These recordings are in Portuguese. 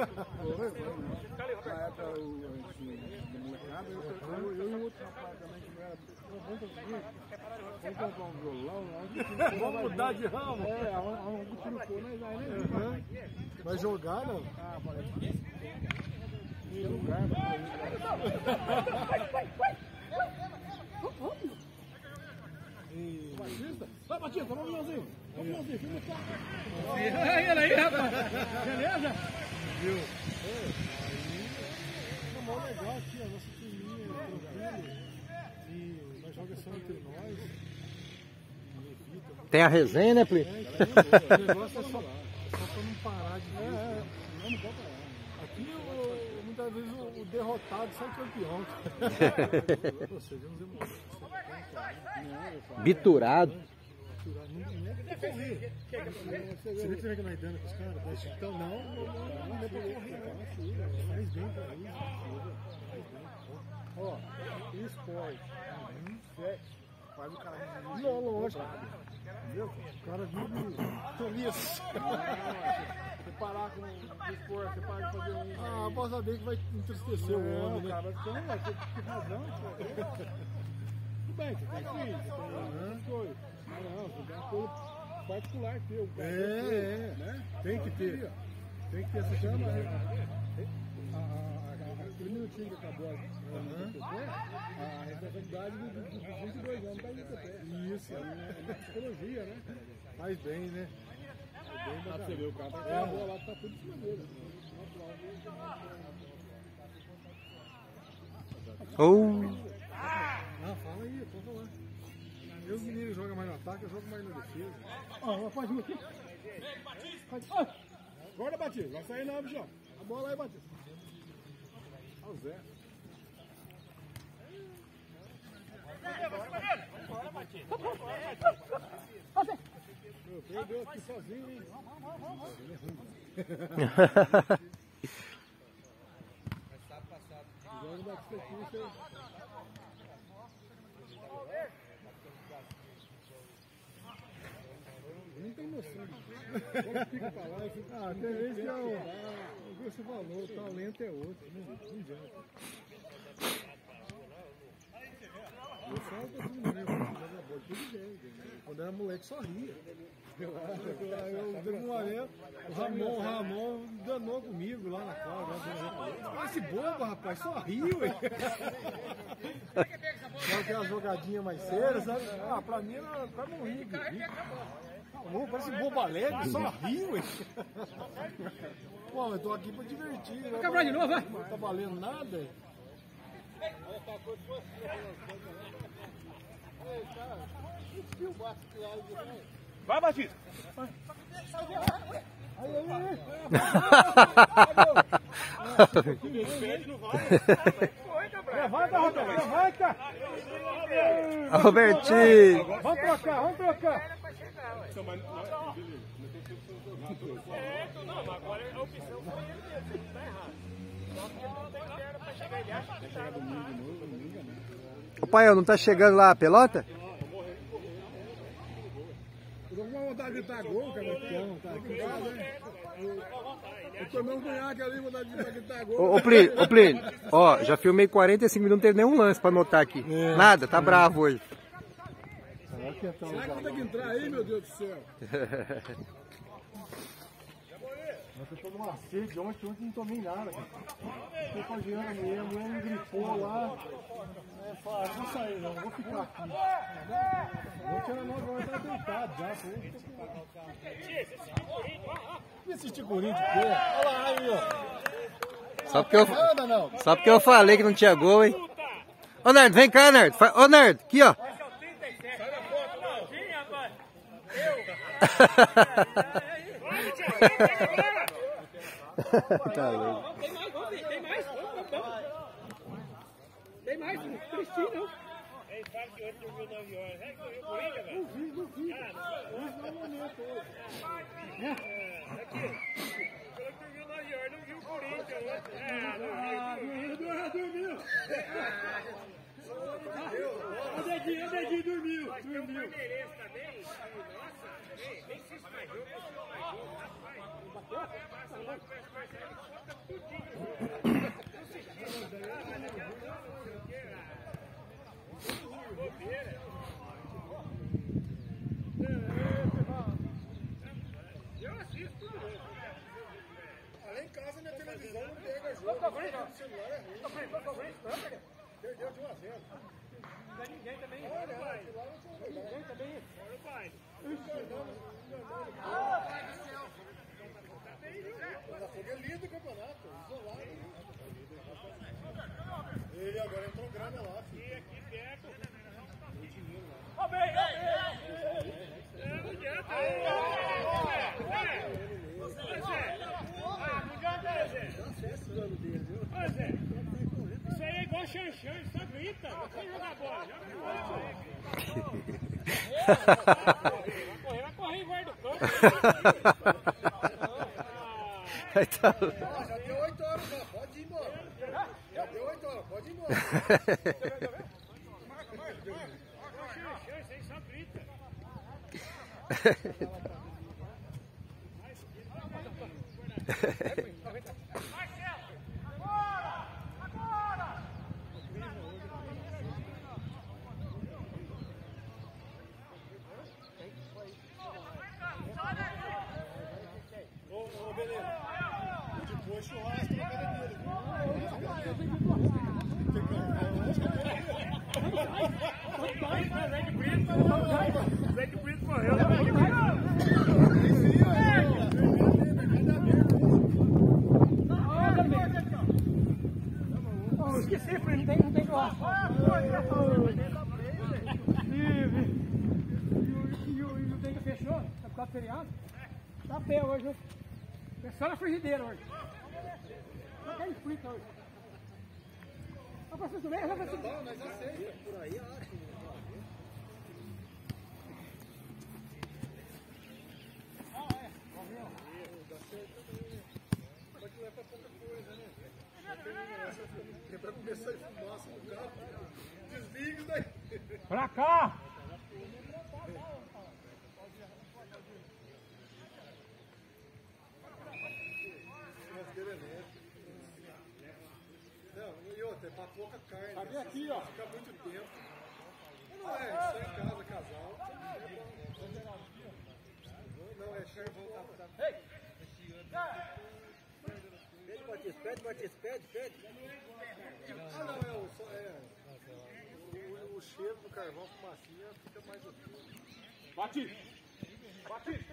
Na época, o, assim, molecada, eu, eu, eu e o outro rapaz também que era. Conseguir? Vamos comprar um violão? Vamos mudar de ramo. É, um trucou, né? Vai, né? Vai jogar, não? Ah, parece. Que lugar, E... Batista? Vai, Batista, vamos Leãozinho. Vamos Leãozinho, filma o carro. Olha aí, rapaz. Beleza? Viu? Aí, uma mão legal aqui, ó, nossa turminha, tranquilo. E nós jogamos só entre nós. E. Tem a resenha, né, Pli? É, então, o negócio é só, só pra não parar de ver. É, não, pode parar. Aqui, o- muitas vezes, o, o derrotado sai campeão. Emoções. Biturado. Não é correr. Você vê que você nós dando com os caras? Chutão? Não, não, não, não é pra correr, não. Faz bem pra isso. Ó, esporte, sexo, faz o cara. Não, lógico. Entendeu? O cara vive feliz. Você parar com o esporte, você para de fazer um. Ah, posso saber que vai entristecer o Não, homem, né? cara, você não vai ter razão, pô. Tudo bem, você tem filho, você tem. Mas não, você tem coisa particular teu. É, é. Né? Tem que ter. Tem que ter essa Chama chama. a- aquele minutinho que acabou a, a responsabilidade do- do- dos 22 anos indo pé. Isso. É uma psicologia, né? Faz bem, né? É bem pra você ver, o cara tá com a bola lá, tá tudo em cima dele. Ou. Ah, fala aí, pode falar. Meus meninos jogam mais no ataque, eu jogo mais na defesa. Ó, pode vir aqui. Pode. Ó, Acorda, Batista. Vai sair não, bichão. A bola aí, Batista. Olha o Zé. Meu, Perdeu aqui sozinho, hein? Joga o Batista aqui, você... Nem tem Quando fica pra lá, eu fico... Ah, tem vezes que é o, o que você falou, o talento é outro. Não, não adianta. Eu falo pra todo mundo, né? Quando era moleque só ria. Eu, eu, uma vez, o Ramon, o Ramon danou comigo lá na quadra. Esse bobo, rapaz, só riu, ué. Só aquelas jogadinhas mais sérias, sabe? Ah, pra mim era pra não louco, parece bobo alegre, só riu, ué. Pô, eu tô aqui pra divertir. Vai quebrar de novo, vai. Não tá valendo nada. Vai, Batista. Levanta, Roberto. Levanta. Robertinho. Vamos trocar, vamos trocar. O pai, não tá chegando lá a pelota? Eu tô com uma vontade de gritar gol, cara. Então, tá né? Eu tomei um cunhaque ali, vontade de gritar gol. Ô, ô Plínio, ô Plínio, ó, já filmei 45 minutos, não teve nenhum lance pra anotar aqui. Nada, tá bravo hoje. Será que então, Será que ter que entrar aí, meu Deus do céu? Nossa, eu tô numa sede ontem, ontem não tomei nada, cara. Tô com a Diana, a mulher, a mulher me gripou lá. É, fala, não vou sair não, vou ficar aqui. Ontem era 9 horas, eu tava deitado já, pô. E assistir Corinthians, pô? Olha lá, aí, ó. Só porque eu, não. só porque eu falei que não tinha gol, hein? Ô Nerd, vem cá, Nerd. Ô Nerd, aqui ó. Tá louco. Tem mais, vamos tem mais. Vamos, vamos. Tem mais, não tristinho não. Ei, fala que hoje dormiu 9 horas. É que dormiu Corinthians, velho? Não vi, não vi. Hoje não é momento hoje. Aqui, falou que dormiu 9 horas, não viu o Corinthians hoje. Ah, dormiu. Dormiu, dormiu. O dedinho, o dedinho dormiu. Dormiu. Palmeirense também. Além em casa, minha televisão não pega jogo. Vamos. Celular é ruim. Vamos frente, vamos frente. Perdeu de 1 a 0. Não dá ninguém também. Olha, ninguém também. Olha o pai. Botafogo é líder do campeonato, isolado. Ele agora entrou grana lá, filho. E aqui perto. Ó, bem, ó, bem. É, não adianta. É, é. Ô, Zé. Ah, não adianta, Zé. Ô, Zé. Isso aí é igual xanxã, ele só grita. Não sei jogar bola. Joga bola. Vai correr, vai correr em guarda do campo. Tá... Já deu 8 horas, já. Pode ir embora. Já deu 8 horas, pode ir embora. Xanxã, isso aí só grita. Ô, ô, beleza. Depois churrasco na academia. Zé de Brito. Zé de Brito morreu. Zé de Brito. Oh, esqueci, filho, não tem, não tem churrasco. E o e o Dengue fechou, tá por causa do feriado. Tá pé hoje, né? É só na frigideira hoje. Só tem frita hoje. Só pra vocês verem, só pra vocês Não, mas aceita. Por aí, acho. É pra começar a fumaça no carro. Desliga daí. Pra cá! Não, e outra, é pra pouca carne. Cadê assim, aqui, ó? Fica muito tempo. Não é, só em casa, casal. Não, é carvão, tá, tá. Pede, Batista, pede, Batista, pede, pede. Ah, não, é o, só, é, o, o, cheiro do carvão fumacinha fica mais gostoso. Bate! Bate!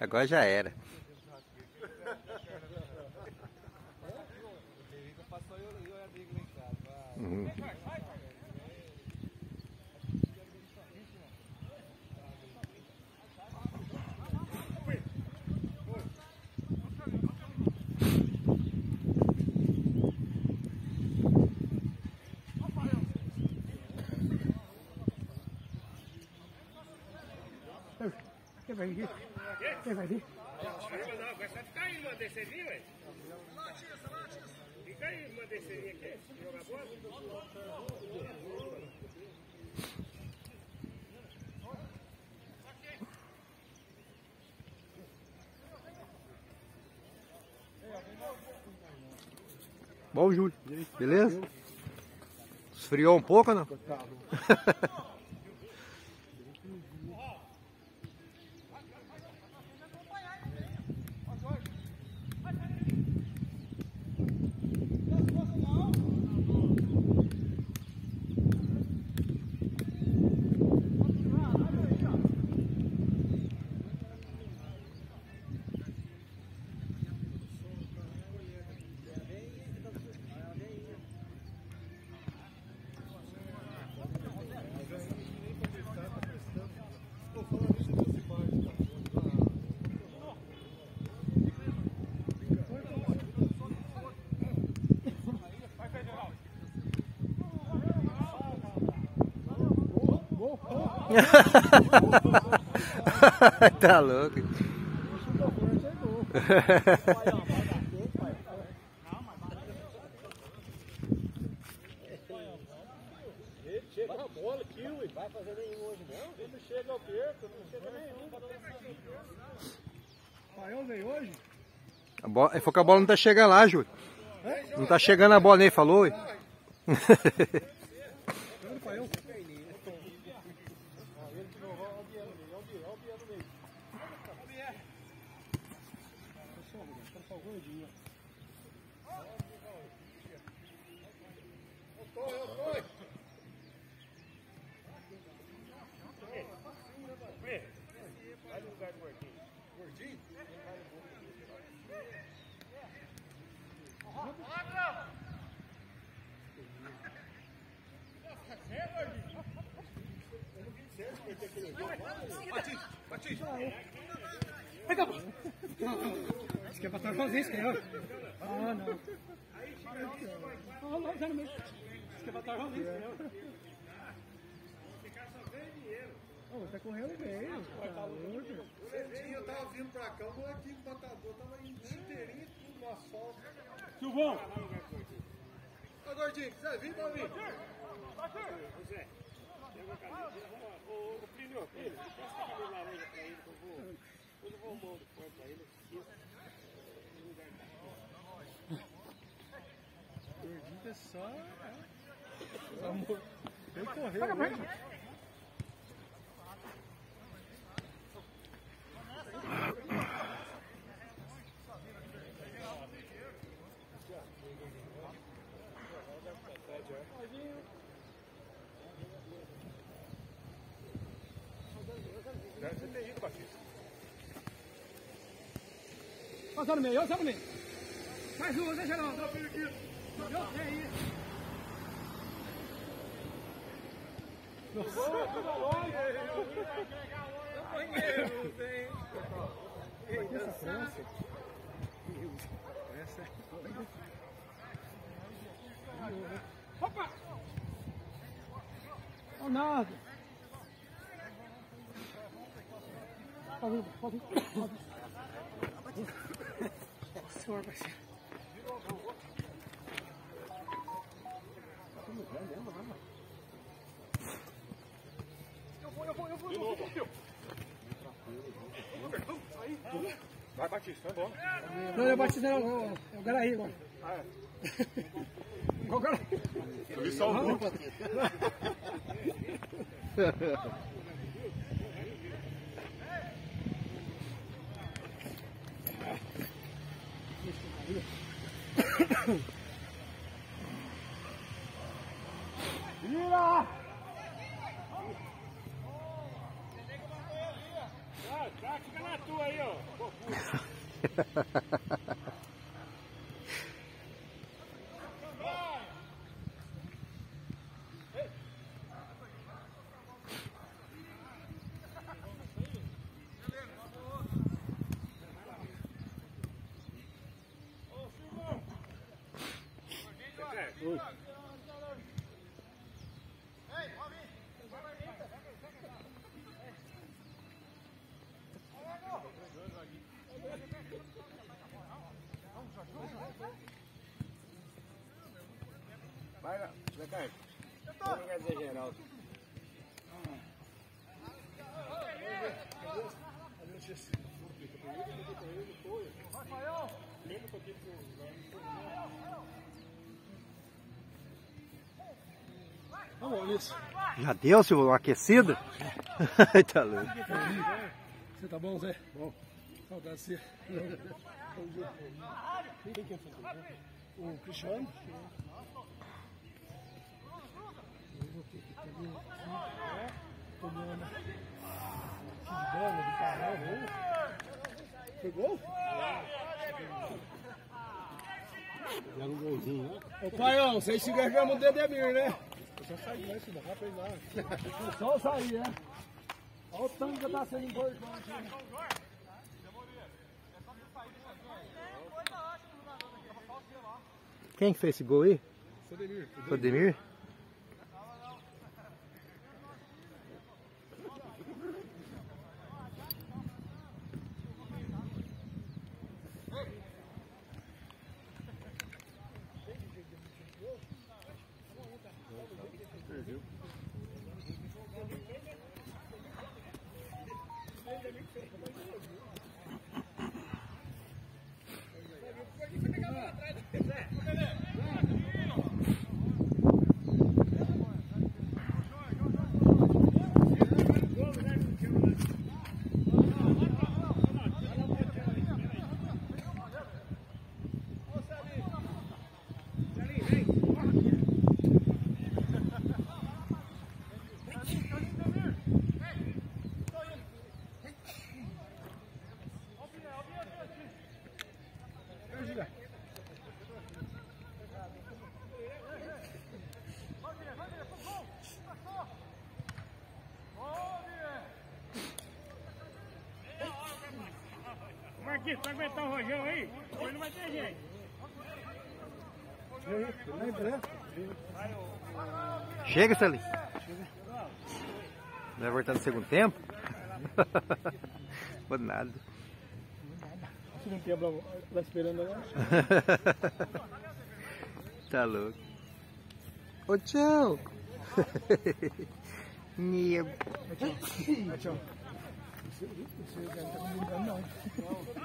Agora já era. Uhum. vai vir? Quem vai vir? Não, vai ficar aí. Fica aí uma desceria aqui, jogar bola. Bom, Júlio. Beleza? Esfriou um pouco ou não? tá louco. Chega a bola aqui, ui. Vai fazer nenhum hoje não? Chega não chega nenhum. A bola, ele falou que a bola não tá chegando lá, Júlio. Não tá chegando a bola nem, falou? ué. Quando o Paião Ó, o gordinho. Vai no lugar do gordinho. Gordinho? Isso que é pra trazer isso, que é? Ah, não. Ah, não, já no meio. Isso que é pra trazer isso, que é? Ô, tá correndo bem, tá louco. Eu tava vindo pra cá, o molequinho do matador tava inteirinho tudo no asfalto. Silvão! Ô, gordinho, quiser vir, vir. José, pega a camisa. Ô, ô, Plínio, Plínio, passa a cabelo laranja pra ele, que eu vou. Depois eu vou mão do corpo pra ele. Isso. No lugar dele. É só. é. Né? Deve ter terrível, Batista. Passar no meio, ó, só no meio. Mais uma, deixa não. Eu sei isso. Essa França. Essa Opa! Ó, nada. Pode ir, pode ir, pode ir. De novo. Vai, Batista, vai embora. Não, é Batista, não. É o Garaí agora. Ah, é. É o Garaí. Só um grupo. Vira! Ah, fica na tua aí, ó. Isso. Já deu, Silvio, uma aquecida? tá louco. Você tá bom, Zé? Bom. Saudade de você. Quem quer fazer? O Cristiano? Eu vou ter que pegar aqui. Tomando. Que bola do caralho. Foi gol? Deram um golzinho, né? Ô Paião, vocês se gargamos o Dedemir, né? Só saí, né? Vai pegar. Só sair, né? Olha o tanto que tá sendo importante. né? Quem que fez esse gol aí? Dedemir. Foi Aqui, se aguentar o rojão aí, ele não vai ter jeito. Chega, Celinho. Vai voltar no segundo tempo? Por nada. Se não tem lá, lá esperando agora. tá louco. Ô tchau. Nego. Tchau. Você não tá me não.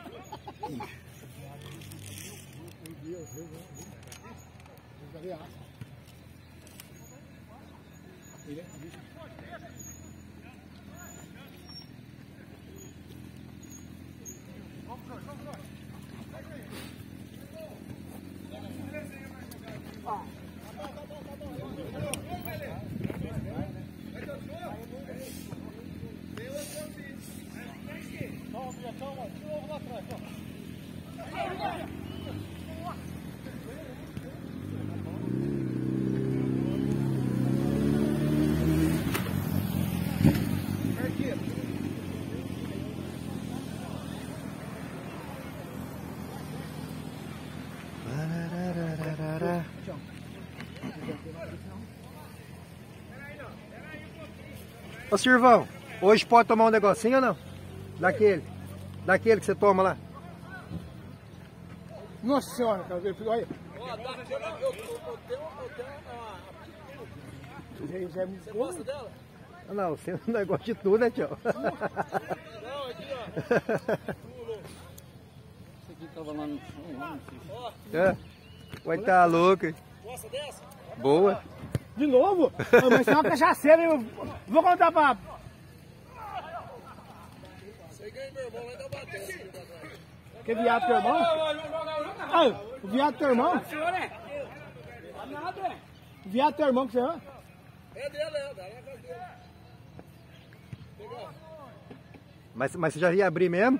Ele bicho. Ô Sirvão, hoje pode tomar um negocinho ou não? Daquele. Daquele que você toma lá. Nossa senhora, cara. Olha. É Você gosta dela? Não, você não negócio de tudo, né, tio? Não, aqui, ó. Esse aqui tava lá no chão, lá, não sei. É. Vai tá louco. hein? Gosta dessa? Boa. De novo? Ah, Mas tem uma cachaceira, eu vou contar pra. Você ganha meu irmão ainda bateu. Que viado teu irmão? Ah, o viado teu irmão? O viado teu irmão que você ama? É dele, é. Dele. Mas, mas você já ia abrir mesmo?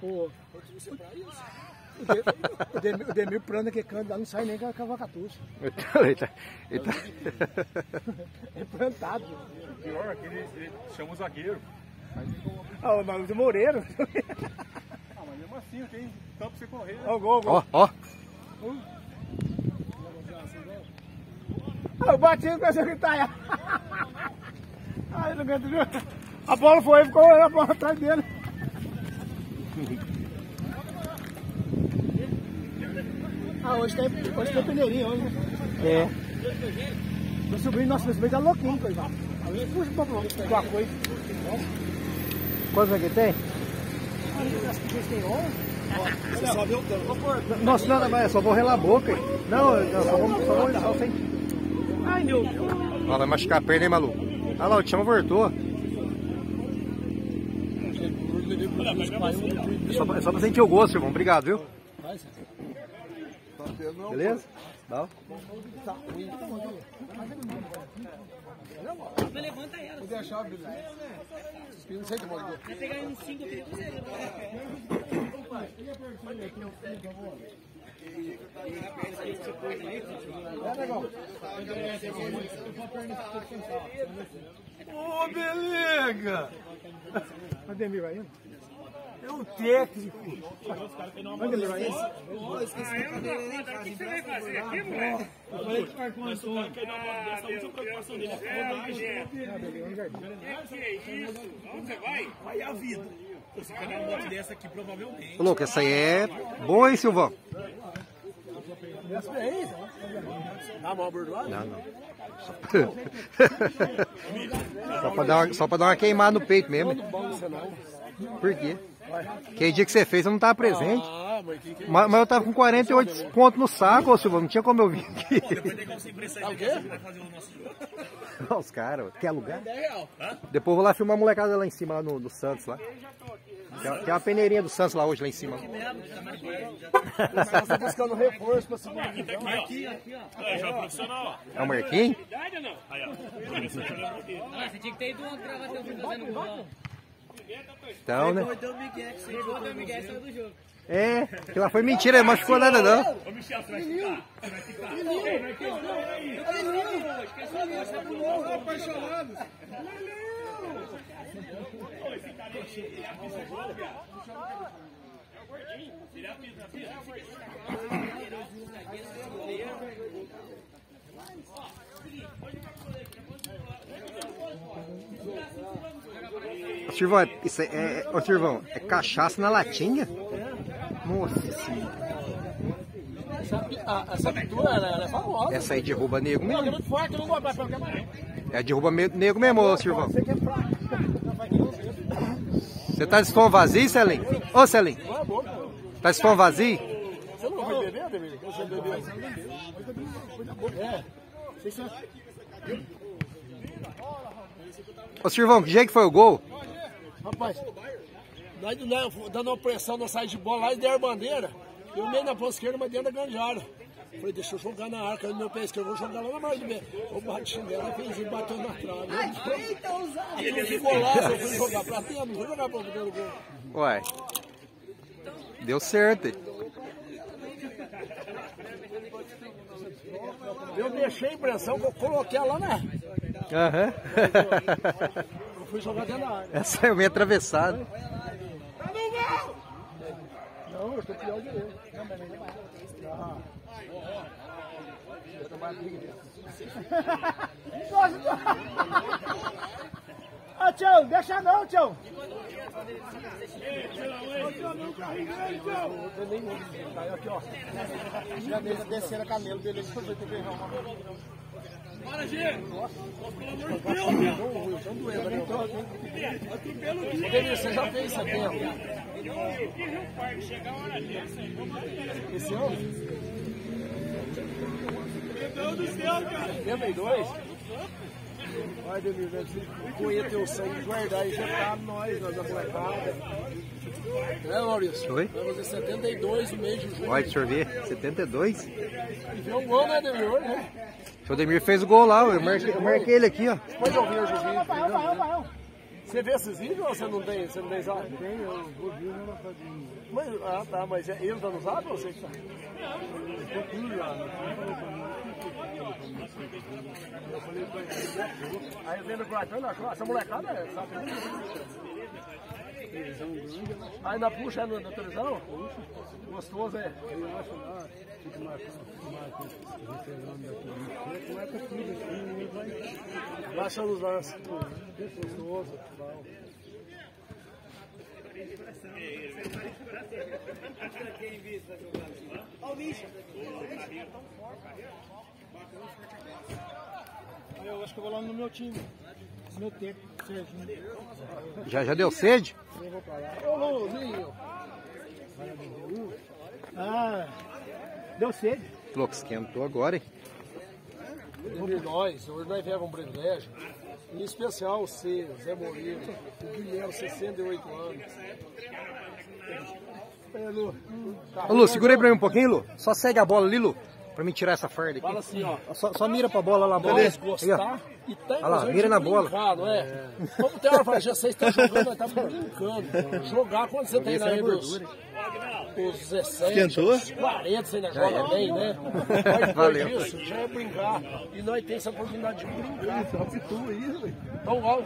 Pô, Eu trouxe pra isso. O De- o Demir, o Demir Pranda que canta lá não sai nem com a cavacatuça. Ele tá, ele tá... É plantado. Pior é que ele, ele chama o zagueiro. Ah, o Moreiro. Ah, mas mesmo assim, tem campo pra você correr. Ó, o gol, o gol. Ó, ó. Ah, o Batinho começou a gritar. Ai, não aguento, viu? A bola foi, ficou a bola atrás dele. Ah, hoje tem, hoje tem peneirinho, hoje. né? É. Meu sobrinho, nossa, meu sobrinho tá louquinho, coisa. Puxa um pouco uma coisa. Quantos aqui tem? Acho que o tanto. Nossa, não, não, mas eu só vou relar a boca. hein? Não, eu só vou, só vou só sem. Ai, meu. Ó, vai machucar a perna, hein, maluco? Ah lá, o Tião voltou. É só, pra- é só pra sentir o gosto, irmão. Obrigado, viu? Beleza? Dá. Vou ter a chave dele. Não sei como ligou. Ô, belega! O Demir vai indo. É um técnico. O Demir vai esqueci de cadeira, hein? O que você vai fazer aqui, moleque? Eu falei que o Marcão Antônio. Essa última preocupação dele. É, que é isso? Onde você vai? Aí a vida. Você pegar um monte dessa aqui, provavelmente. Ô, louco, essa aí é boa, hein, Silvão? Na mão bordoada? Não, não. Só pra, dar uma, só pra dar uma queimada no peito mesmo. Por quê? Aquele dia que você fez eu não tava presente. Ah, mas que que Mas, mas eu tava com 48 pontos no saco, ô Silvão. Não tinha como eu vir aqui. Tem como você emprestar isso aqui, você vai fazer o Os caras, quer alugar? é. Depois eu vou lá filmar a molecada lá em cima, lá no, no Santos lá. Tem, tem uma peneirinha do Santos lá hoje, lá em cima. Você tá buscando reforço pra segunda divisão. Aqui, aqui, ó. É, jogo profissional, ó. É o Marquinhos? Aí, ó. Ah, você tinha que ter ido pra bater o Vitor no gol. Então, né? Deu Miguel que você Pegou o Miguel saiu do jogo. É, que lá foi mentira, ele machucou nada não. Ô, Michel, você vai ficar? Você vai ficar? Apaixonados. Ô, Sirvão, isso é, é, ô, Sirvão, é cachaça na latinha? Nossa senhora. Essa, a, essa pintura ela, ela é famosa. Essa aí derruba nego É mesmo. muito forte, eu não mais pra. É derruba me- nego mesmo, ô Sirvão. Você que é fraco. Você tá de estômago vazio, Celinho? Ô, Celinho, Não é tá de estômago vazio? Você não vai beber, Ademir? Você bebeu? É. Vocês são... Ô, Sirvão, que jeito que foi o gol? Rapaz, nós nós dando uma pressão na saída de bola lá e deram bandeira. Eu meio na ponta esquerda, mas dentro da ganjara. Falei, deixa eu jogar na arca no meu pé esquerdo, eu vou jogar lá na margem do meio. Eu bati nela, fez e bateu na trave. Ele ficou lá, eu fui jogar pra dentro, não fui jogar pra dentro do gol. Ué. Deu certo. hein? Eu deixei a impressão que eu coloquei ela na. Aham. Eu fui jogar dentro da área. Essa saiu meio atravessada. Não, eu estou pior que ele. Ô, tio, deixa não, tio. Já deixa descer a camelo dele, deixa eu ver que Ademir, você já fez 70. Esse ano? 72? Vai, Ademir, né? Conhecer teu sangue guardar e injetar nós, nós da molecada. Né, Maurício? Oi? Vai fazer 72 no mês de junho. Olha, deixa eu ver. 72? E vê um gol, né, Ademir? Hoje? O Demir fez o gol lá, eu marquei, eu marquei ele aqui, ó. Depois eu vejo os vídeos. Você vê esses vídeos ou você não tem? Você não tem zap? Tem, eu vou vir na fadinha. Mas, ah, tá, mas é ele tá no zap ou você que tá? Eu fui lá, né? Eu falei pra ele, Aí vendo pro Latão, essa molecada é, sabe? Aí na puxa na, na televisão? Gostoso, é. eu acho lá, fica marcando, marcando, referendo da polícia. Como é que tudo assim, vai Baixando os lances. gostoso, tal. Aí eu acho que eu vou lá no meu time. Meu tempo, Serginho. Já, já deu sede? Ô, Luzinho. Ah, deu sede. Louco, esquentou agora, hein? Entre nós, hoje nós viemos um privilégio. Em especial você, Zé Murilo, o Guilherme, 68 anos. É, Lu. Tá Ô, Lu, segura aí pra mim um pouquinho, Lu. Só segue a bola ali, Lu. Pra mim tirar essa farda Fala aqui. assim, ó. Só, só mira pra bola lá, bola. Nós Aí, ó. gostar e tem Olha lá, mira na bola. não é? Como tem hora, já vocês estão jogando, nós estamos brincando. Jogar quando você tem é aí dos, gordura. dos 17, Esquentou? dos 40, você ainda joga bem, né? Mas Valeu. disso, já é brincar. E nós temos essa oportunidade de brincar. Então, ó.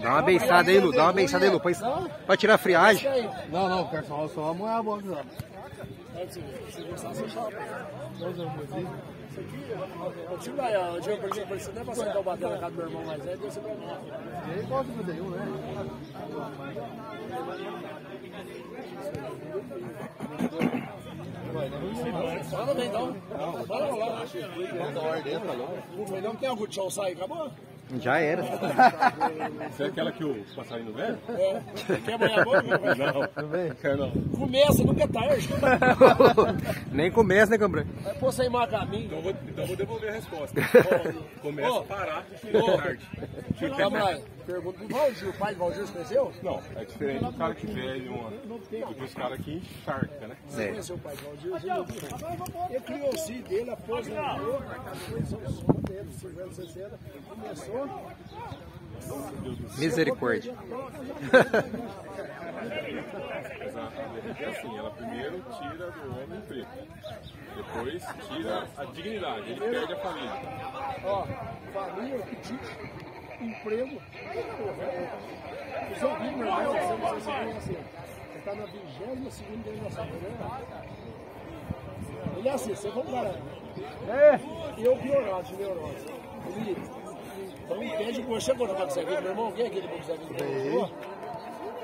Dá uma beiçada aí, Lu. Dá uma beiçada aí, Lu. Pra, tirar a friagem. Não, não, quero só, só amanhã a bola lá. Se gostar, você chapa. Isso aqui, o time da Diego Perdido Aparecido não é pra sair o bater na casa do meu irmão mais velho, ser pra mim. Ele gosta de 51, né? Fala bem, então. Fala lá. O melhor que tem algum tchau sair, acabou? Já era. Você é aquela que o passarinho velho? É. Quer amanhã a boca? Não, quero não. Começa, nunca é tarde. Nem começa, né, Cambrão? Vai pôr sem mar caminho. Então eu vou, então vou devolver a resposta. Começa a parar e Ô. tarde. Aí. Pergunta pro Valdir. O pai do Valdir você conheceu? Não, é diferente do cara que velho uma, do que os caras que encharca, né? Você conheceu o pai do Valdir? Ele criou o filho dele, aposentou, começou o som dele, 50, 60. Começou. Misericórdia. Mas a, a DRT é assim, ela primeiro tira do homem preto. Depois tira a dignidade, ele perde a família. Ó, família, emprego. Os ouvintes, meu irmão, você não sei se conhece. está na 22 segunda geração? Ele é assim, você for um cara. É, eu piorado de neurose. Ele. Então pede por você agora pra você ver, meu irmão, quem é aquele pra você ver?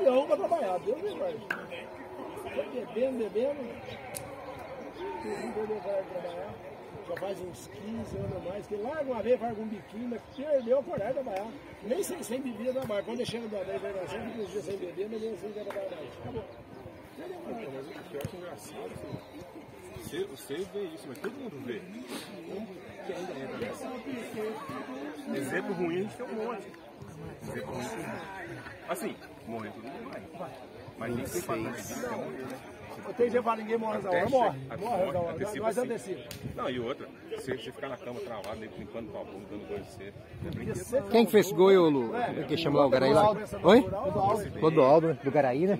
E eu pra trabalhar, Deus me. Foi bebendo, bebendo. Não bebeu para trabalhar. Já faz uns 15 anos a mais, que larga uma vez, faz algum biquinho, mas perdeu a coragem de trabalhar. Nem sem, sem bebida trabalhar. Quando chega da hibernação, fica uns dias sem beber, mas nem assim quer trabalhar mais. Acabou. Mas o que eu acho engraçado, assim, você, você vê isso, mas todo mundo vê. Que ainda entra nessa. Exemplo ruim a gente tem um monte. Exemplo ruim tem um monte. Assim, morrer todo mundo vai. Mas nem tem é morrer, né? Eu tenho que falar, ninguém morre da hora, morre. Morre da hora. antecipa Nós antecipa. Não, e outra, você, você ficar na cama travado, nego limpando com a bunda, dando banho de você. É. Quem que fez esse gol, ô Lu? Que chama lá o Garaí lá? Oi? Clodoaldo, do Garaí, né?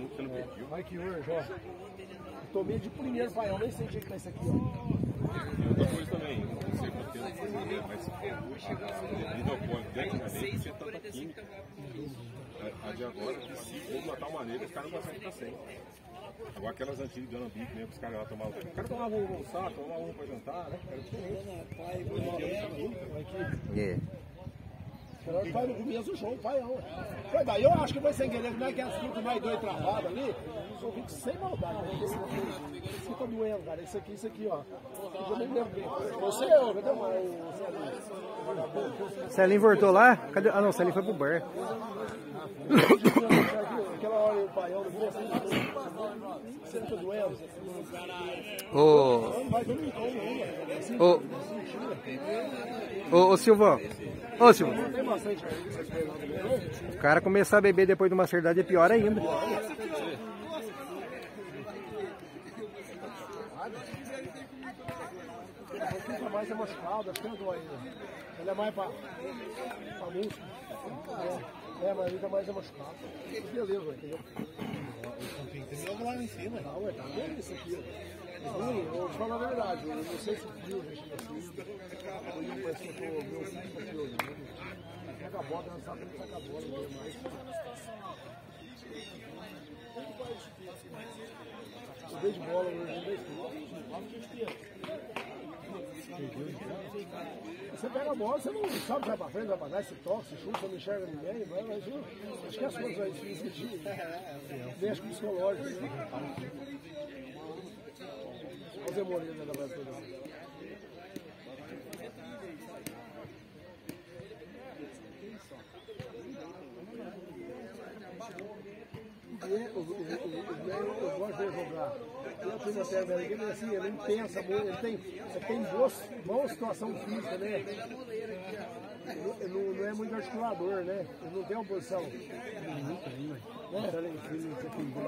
Olha que urge, ó. Tomei de primeiro paião, nem sei o que tá isso aqui, ó. Outra coisa também, não sei quanto tempo você mas a tem tanta química. De agora, de uma tal maneira que os caras não conseguem ficar sem. Agora aquelas antigas de Alambique mesmo, os caras lá tomavam. O cara tomava um no saco, tomava um pra jantar, né? Era diferente. É. Era o pai no começo do jogo, o paião. Foi daí, eu acho que foi sem querer, não é que as frutas mais dois travados ali, eu fico sem maldade. né? Esse aqui, aqui tá doendo, cara. Esse aqui, esse aqui, ó. Eu nem lembro. Você, ô, cadê o Celinho? Celinho voltou lá? Cadê? Ah não, Celinho foi pro bar. Ô, ô, ô, ô Silvão. Ô Silvão, o cara começar a beber depois de uma certa idade é pior ainda. Fica mais é machucado, acho que não dói. Ele é mais pra músculo. É, é, mas fica mais é machucado. Beleza, entendeu? Tem que ter lá em cima. Não, ué, tá vendo isso aqui? Ruim, eu vou falar a verdade, eu não sei se o já chega assim. Eu parece que eu tô, meu filho tá aqui olhando. Pega a bola, não sabe nem saca a bola, não vê mais. Eu de bola, eu não dei Você pega a bola, você não sabe se vai pra frente, vai pra trás, se toca, se chuta, não enxerga ninguém, mas eu, acho que as coisas aí difíceis de deixa psicológico. Né? Olha o Zé Moreira da Brasil. Eu gosto de jogar. Eu fui terra dele, ele assim, ele não pensa muito, ele tem, ele tem boa, boa situação física, né? Ele, não- ele não, não é muito articulador, né? Ele não tem uma posição. Né?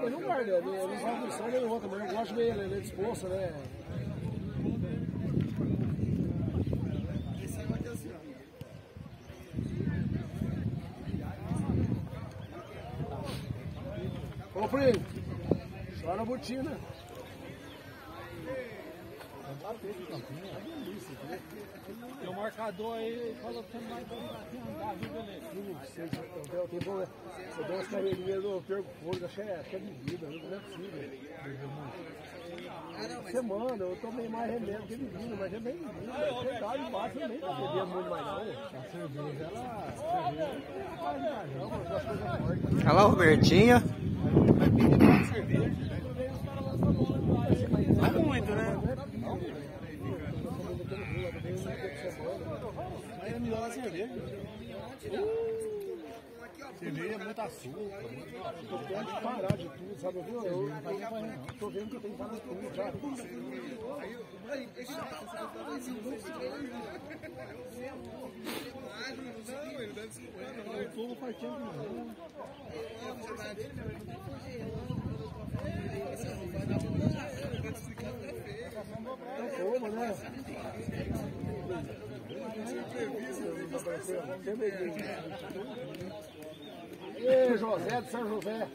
Ele não guarda, ele, ele não faz posição nem outra, mas eu gosto de ver ele, ele é disposto, né? Ô, primo, chora a botina. Tem um marcador aí, fala que você não vai andar, viu, beleza? Você deu, tem problema. Você deu umas carreirinhas, eu perco o fôlego, acho que é, acho que é não é possível. Semana, eu tomei mais remédio que bebida, mas é bem bebida. A verdade baixa, eu nem bebendo muito mais não. A cerveja, ela... cerveja, não, mas as coisas fortes. Olha lá o Robertinho. Não muito, né? Aí é melhor a cerveja. Cerveja é muito açúcar. Eu tenho que parar de tudo, sabe? Eu, eu, eu tô vendo que eu tenho que parar de tudo já. Eu tô faz tempo que não. Então como, né? Ei, José de São José.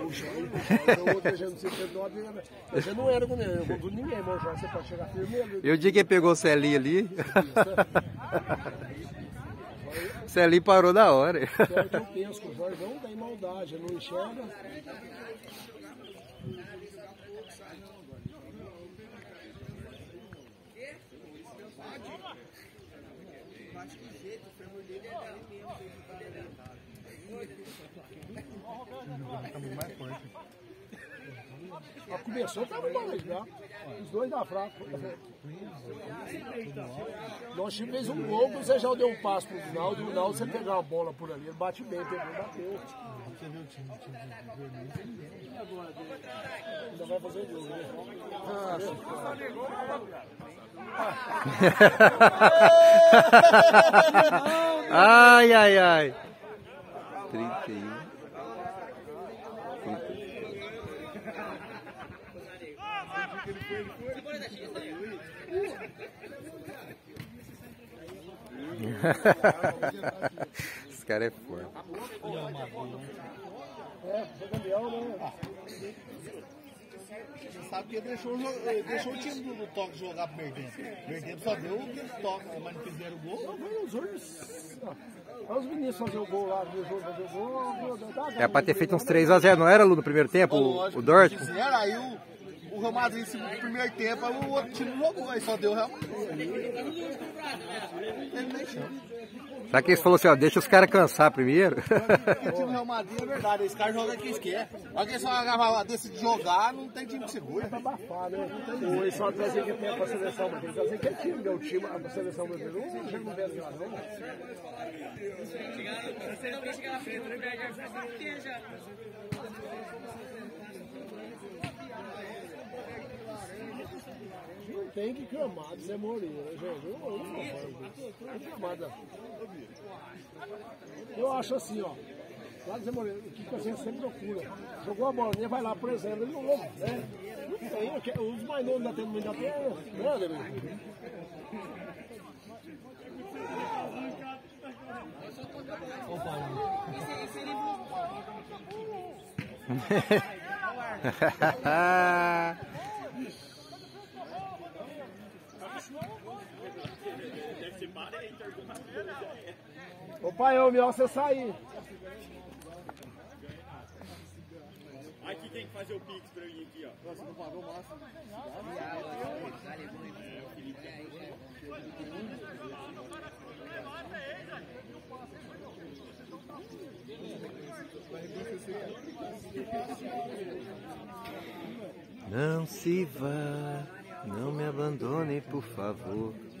O Jorge, o outro já não se perdoa, você não era com ninguém, com ninguém, mas o Jorge você pode chegar firme ali. E o dia que ele pegou o Celinho ali. o Celinho parou na hora. É o que o Jorge não tem maldade, não enxerga. Já começou, tava bom já. Os dois da fraco. Nós tivemos um gol, você já deu um passo pro Rinaldo, e o Rinaldo você pegar a bola por ali, ele bate bem, pegou e bateu. Ainda vai fazer gol, né? ai, ai, ai. 31. Esse cara é forte. É, foi campeão, né? Você sabe que ele deixou, o deixou o time do, do toque jogar pro meio tempo. O meio tempo só deu aquele toque, mas não fizeram gol. Foi os outros. Olha os meninos fazer o gol lá, o jogo fazer o gol. É pra ter feito uns 3x0, não era, Lu, no primeiro tempo? O, o Dortmund? Fizeram, aí o, o Real Madrid no primeiro tempo, aí o outro time não jogou, aí só deu o Real Madrid. Não teve nem chance. Será que eles falaram assim, ó, deixa os caras cansar primeiro? O time do Real Madrid é verdade, esse cara joga quem quer. Olha que só decide jogar, não tem time que segura. Pra abafar, né? Ou eles só trazer que tem pra seleção, que trazer que é time, né? O time, a seleção brasileira. Não chega no Brasil, não. Não tem que clamar de Zé Moreira, gente. Eu não clamada. Eu acho assim, ó. Lá de Zé Moreira, o que a gente sempre procura. Jogou a bolinha, vai lá, presente, ele novo, né? Não tem, que- os mais novos da tem ainda tem, né, Ademir? Ô pai, é melhor você sair. Aqui tem que fazer o pix pra mim aqui, ó. Nossa, não pagou. Não se vá, não me abandone, por favor.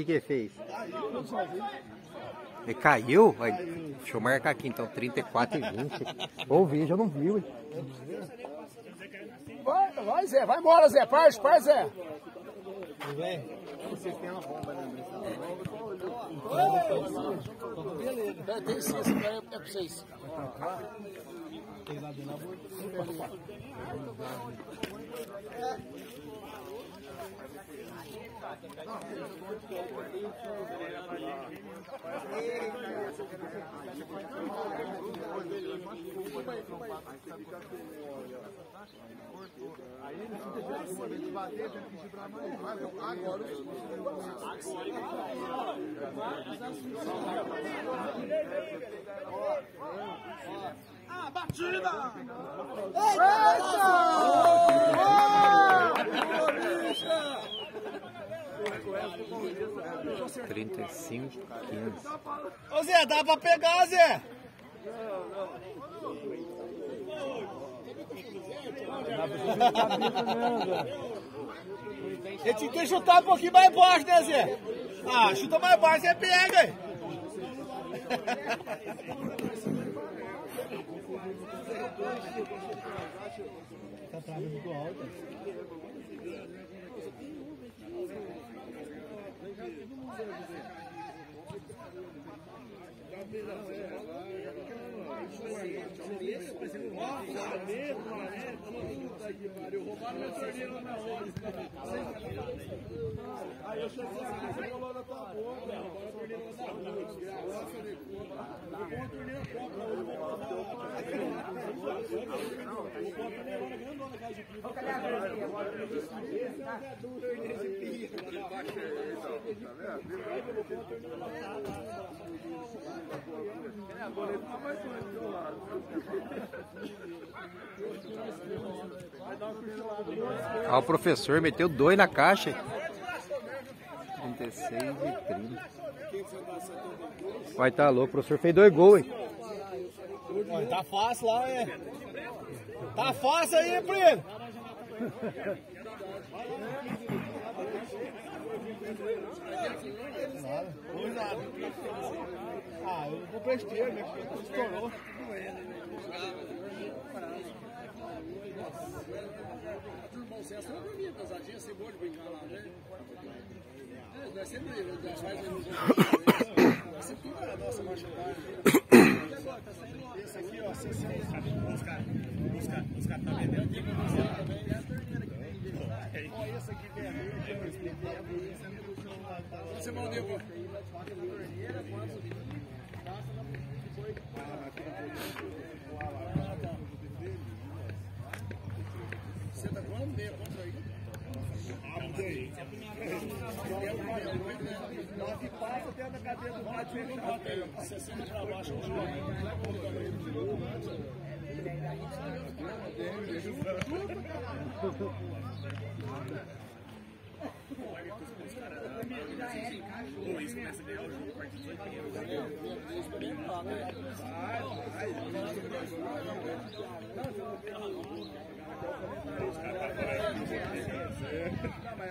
que, que ele fez? Ele caiu? Vai, deixa eu marcar aqui então, 34 e 20. Ouvi, já não viu? Vai, vai, Zé, vai embora, Zé. Parte, parte, Zé. Vocês têm uma bomba, né? É, tem sim, esse daí é pra vocês. Aí que Ah, batida! Eita! Eita! 35, 15. Ô Zé, dá pra pegar, Zé! Não, não. Ele tem que chutar um pouquinho mais baixo, né, Zé? Ah, chuta mais baixo, você pega, hein? Tá travando muito alto. Alta. Aí eu cheguei aqui, você falou na tua boca. Agora a torneira na tua boca. Desgraça, né? Eu vou pôr a torneira própria hoje, vou botar. Vou pôr a torneira Ah, o professor meteu dois na caixa. 36 e 30. Vai tá louco, o professor fez dois gols, hein? Tá fácil lá, é. Tá fácil aí, primo. Nada, foi nada. Ah, eu vou pra esteira, né? Estourou. É casadinha, você pode brincar lá, né? É, nós sempre, nós faz nós sempre fica a nossa machucada. Esse aqui, ó, 60. Os caras os caras tá vendendo aqui pra você também. Ó, esse aqui é verde, Você mandou agora. Você tá quanto? Meia quanto aí? Na que passa até na cadeia do fechado. 60 pra baixo. Luiz começa a ganhar o jogo a partir de 18 Mas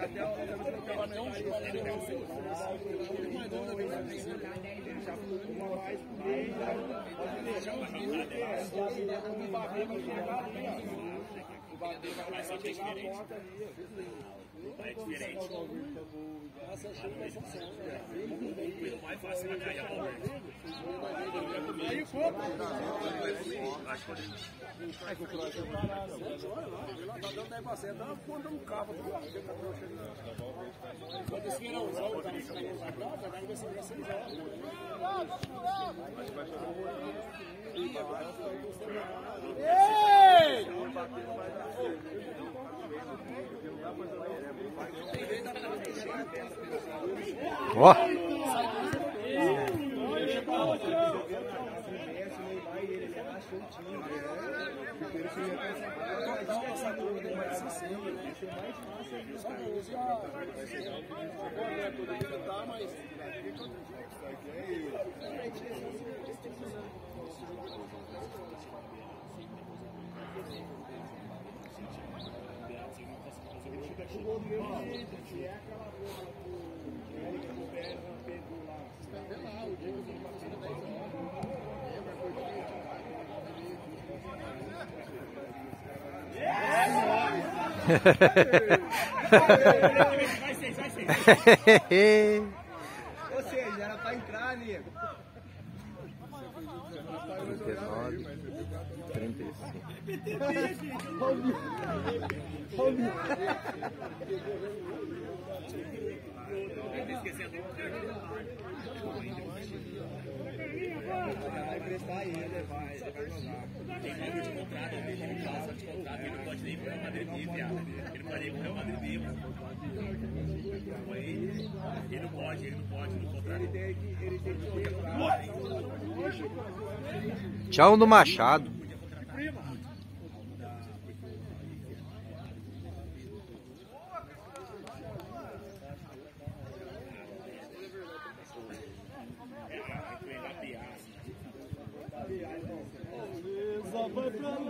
uma mais por mês, pode deixar um dia, e assim o Babê vai chegar ali, ó. O Babê vai chegar a porta ali, ó só que é diferente. É diferente. O mais fácil é cair a bola. Aí, pô. Tá dando 10 pra 7, tá pondo um carro. Quando esse verãozão, tá nesse negócio pra cá, vai ser pra 6 horas. Ei! Ó, Vai. Ou seja, era pra entrar, nego. 39, 35. Vai prestar ele. Ele vai jogar. Tem de contrato, ele tem um caso de contrato, ele não pode nem pro Madrid. Ele pode ir Madrid mano. Ele, não pode, ele não pode, no contrato. Ele tem que. Tchau do Machado. Vai pra lá.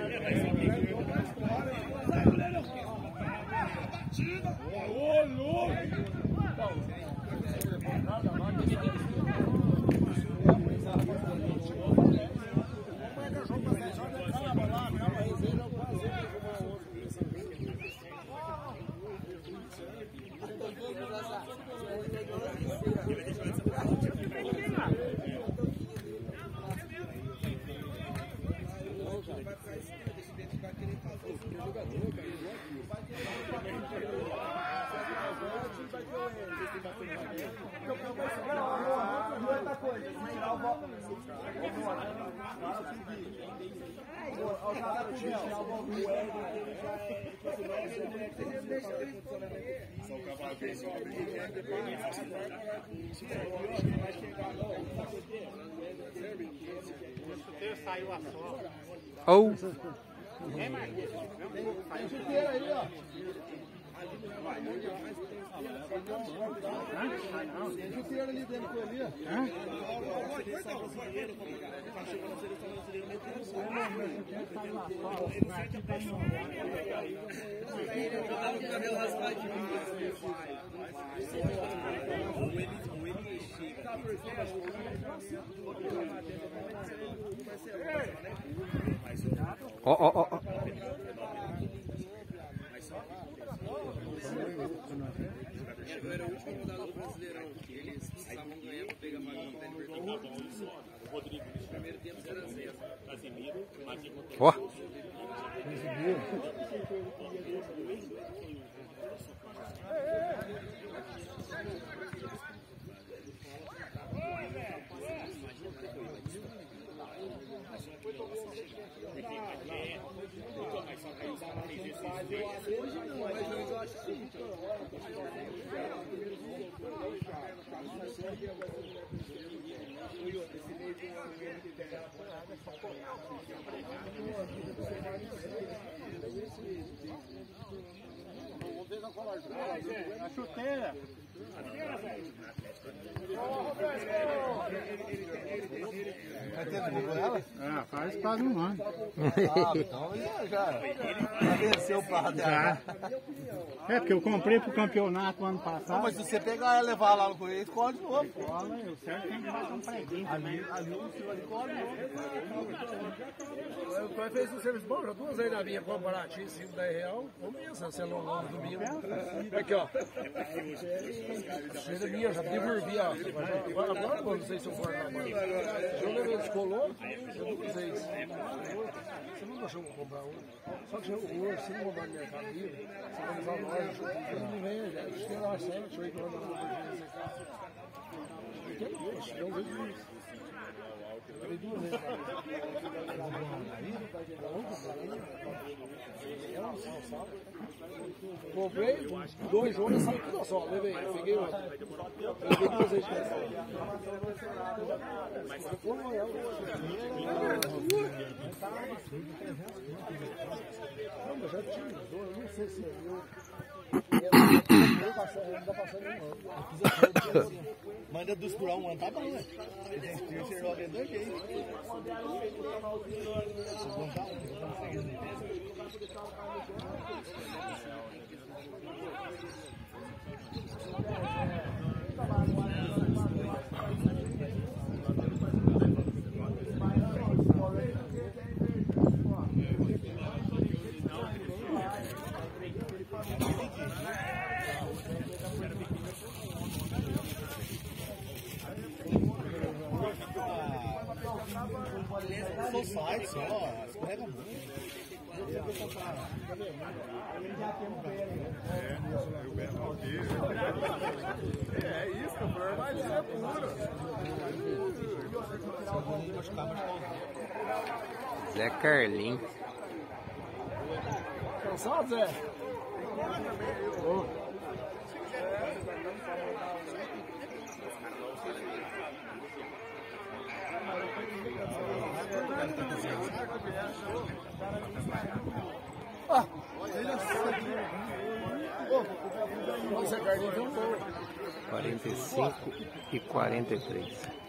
é que o jogo é bem. Vai rolando assim, ó. Ou. Chuteiro ali dentro ele, ó. Ó, ó, ó. Ó. Ó. A chuteira. Vai como com ela? Ah, faz quase um ano. Ah, então já, já, venceu o prazo dela. É, porque eu comprei pro campeonato ano Não, passado. mas se você pegar ela e levar lá no Correio, escolhe de novo. Olha, eu certo tem que fazer um preguinho também. Ali no senhor escolhe de novo. O pai fez um serviço bom, já duas aí na minha comparativa, 5, 10 real. Ver se você não no domingo. Aqui, ó. Cheira minha, já devolvi, ó. Agora, não sei se eu for na mão. Eu levei descolou, eu não usei. Você não deixou eu comprar um. Só que ouro, se não comprar no Mercado Livre, você vai usar a loja. Ele não vem, já. Acho que era 7, 8 anos na Tem dois, eu vejo isso. Falei duas vezes. Comprei dois jogos, saiu tudo só. Levei, peguei outro. Peguei duas vezes. Não, mas já tinha dois, não sei se eu. Manda dos por um ano, tá bom, né? Você joga dois. Só. Escorrega muito. É isso, o problema é armadilha pura. Zé Carlinho. Cansado, Zé? Ah, Ô, Zé Carlinhos, tem um gol. 45 e 43.